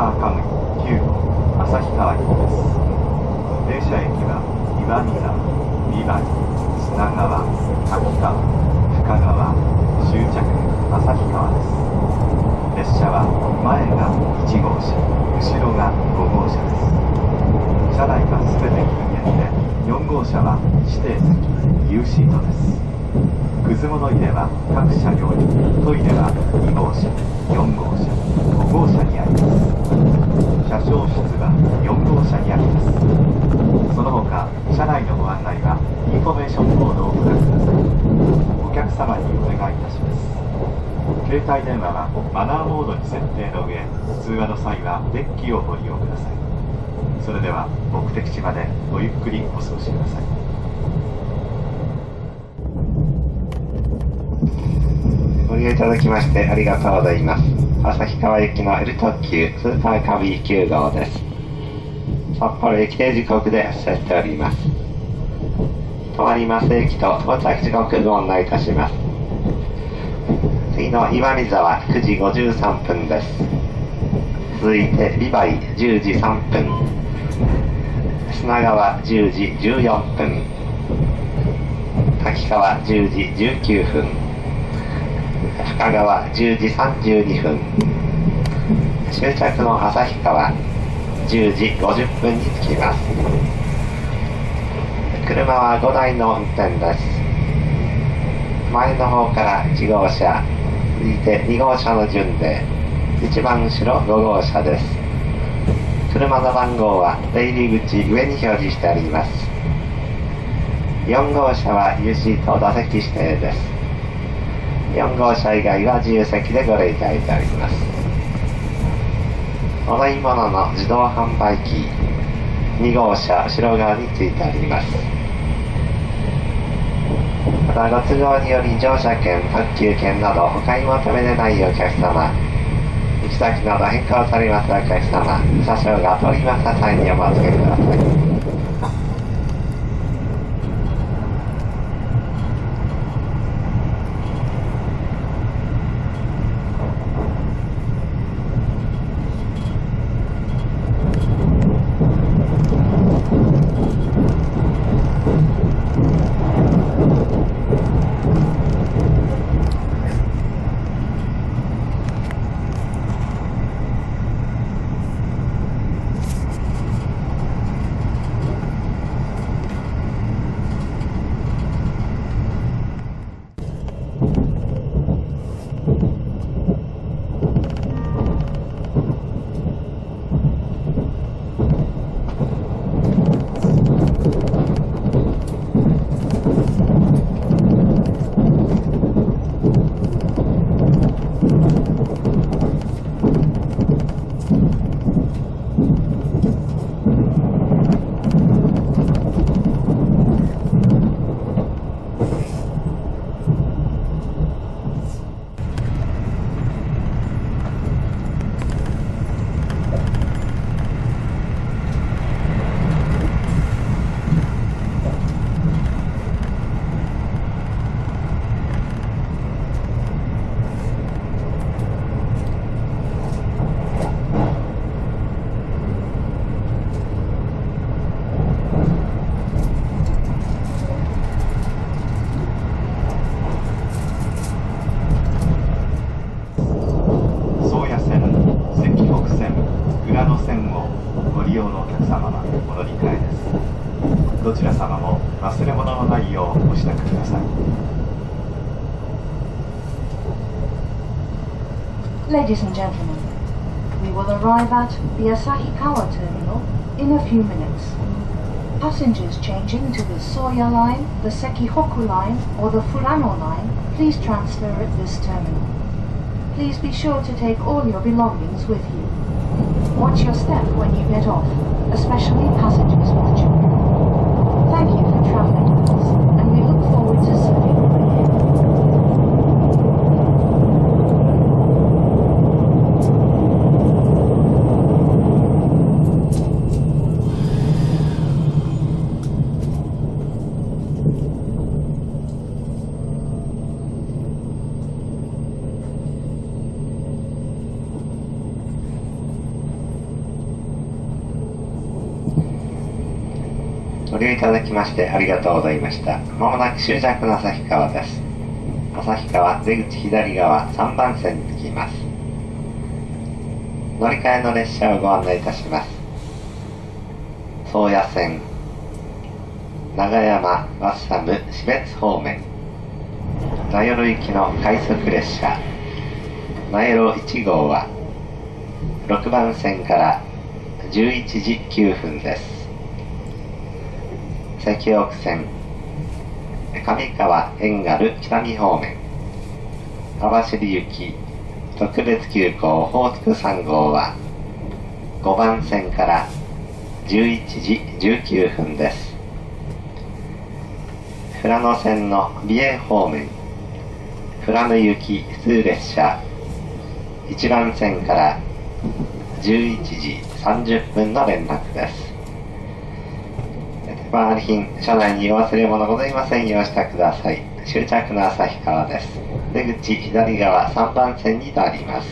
スーカムイ9旭川行きです停車駅は岩見沢美原砂川秋川深川終着旭川です列車は前が1号車後ろが5号車です。車内は全て禁煙で4号車は指定席 U シートですくず物入れは各車両にトイレは2号車4号車5号車にあります車掌室は4号車にあります。その他車内のご案内はインフォメーションボードをご覧くださいお客様にお願いいたします。携帯電話はマナーモードに設定の上通話の際はデッキをご利用ください。それでは目的地までごゆっくりお過ごしくださいご利用いただきましてありがとうございます。旭川行きの L 特急スーパーカビー9号です。札幌駅定時刻で発車しております。止まります駅と到着時刻ご案内いたします。次の岩見沢9時53分です。続いてビバイ10時3分。砂川10時14分。滝川10時19分。深川10時32分。終着の旭川10時50分に着きます。車は5台の運転です。前の方から1号車続いて2号車の順で一番後ろ5号車です。車の番号は出入り口上に表示してあります。4号車は U シート座席指定です。4号車以外は自由席でご利用いただいております。お飲み物の自動販売機2号車後ろ側についております。またご都合により乗車券特急券などお買い求めでないお客様行き先など変更されますお客様車掌が通りました際にお待ちください。Ladies and gentlemen, we will arrive at the Asahikawa terminal in a few minutes. Passengers changing to the Soya line, the Sekihoku line, or the Furano line, please transfer at this terminal. Please be sure to take all your belongings with you. Watch your step when you get off, especially passengers 利用いただきましてありがとうございました。まもなく終着の旭川です。旭川出口左側3番線に着きます。乗り換えの列車をご案内いたします。宗谷線、長山、ワッサム、標別方面、名寄行きの快速列車、名寄1号は、6番線から11時9分です。関北線。上川遠軽北見方面。網走行き特別急行ホーツク3号は5番線から11時19分です。富良野線の美瑛方面。富良野行き普通列車。1番線から11時30分の連絡です。バー品、車内に忘れ物ございませんようお支度ください。終着の旭川です。出口左側3番線になります。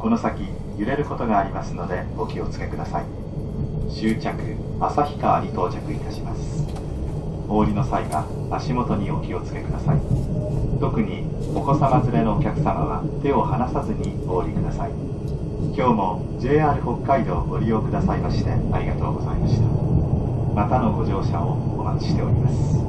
この先揺れることがありますのでお気をつけください終着旭川に到着いたしますお降りの際は足元にお気をつけください。特にお子様連れのお客様は手を離さずにお降りください。今日も JR 北海道をご利用くださいましてありがとうございました。またのご乗車をお待ちしております。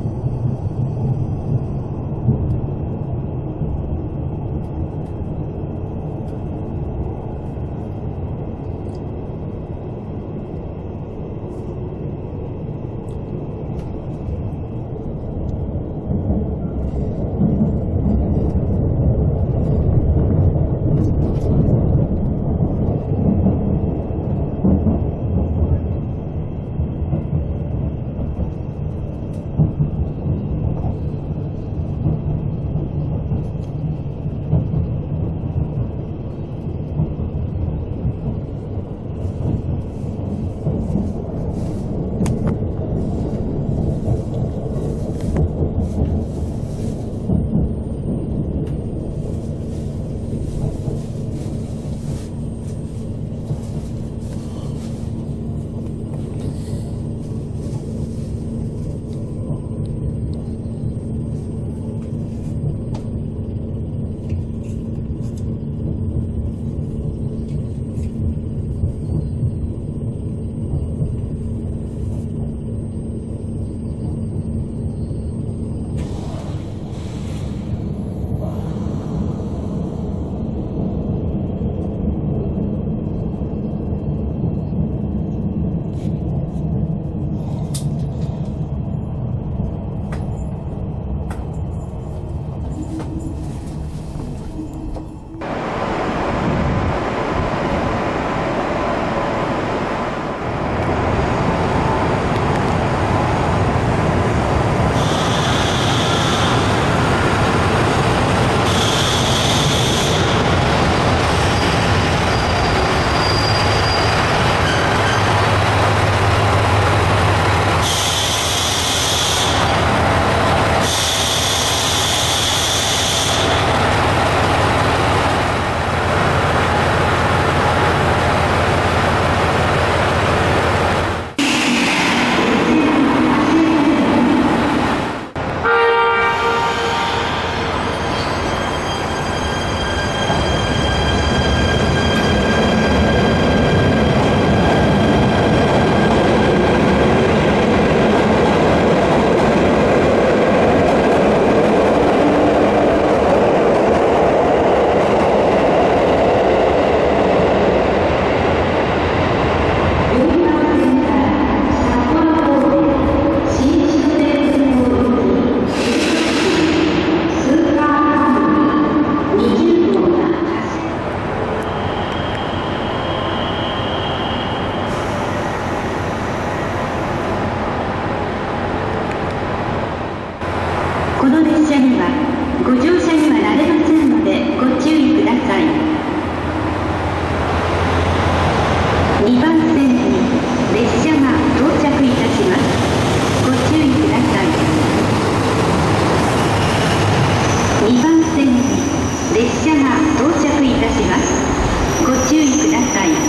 ださい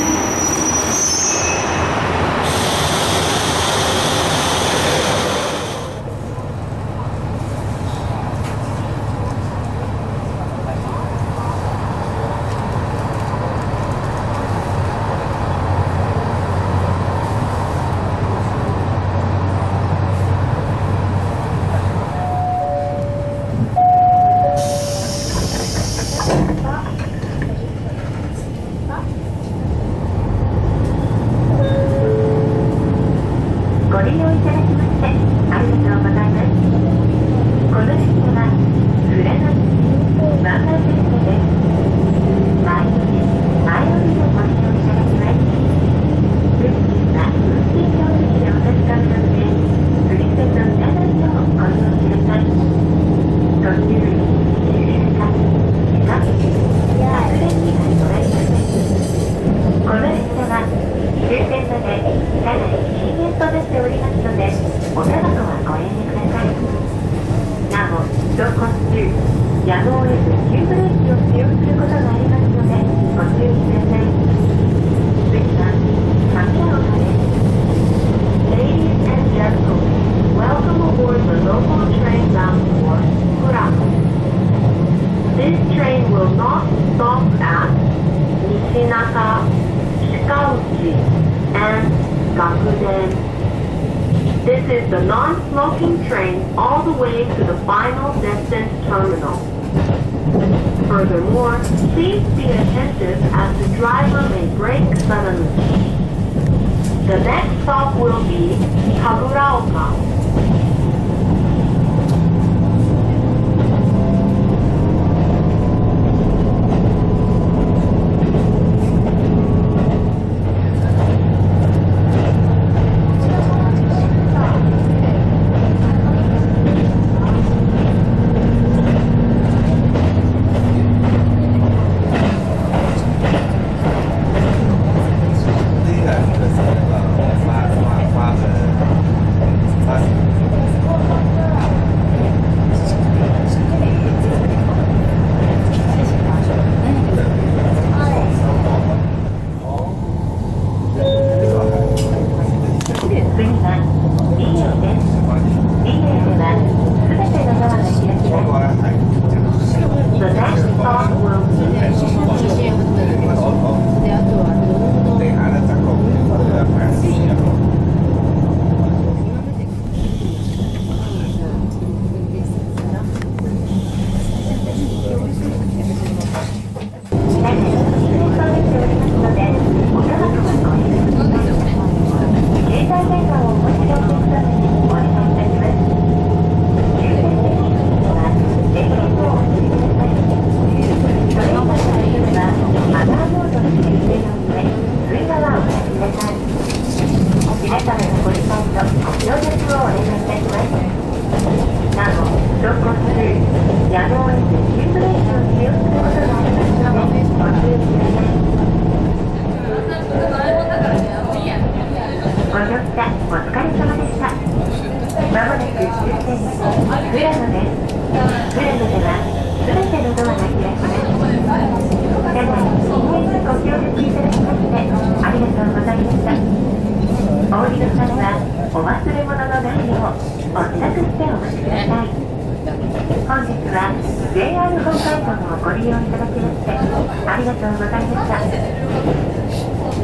本日は JR 本会館をご利用いただきましてありがとうございました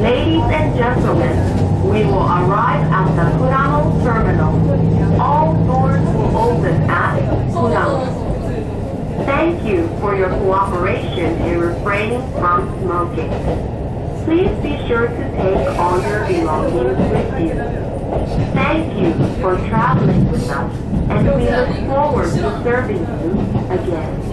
Ladies and gentlemen, we will arrive at the Kurano terminal. All doors will open at Kurano. Thank you for your cooperation in refraining from smoking. Please be sure to take all your belongings with you. Thank you for traveling with us, and we look forward to serving you again.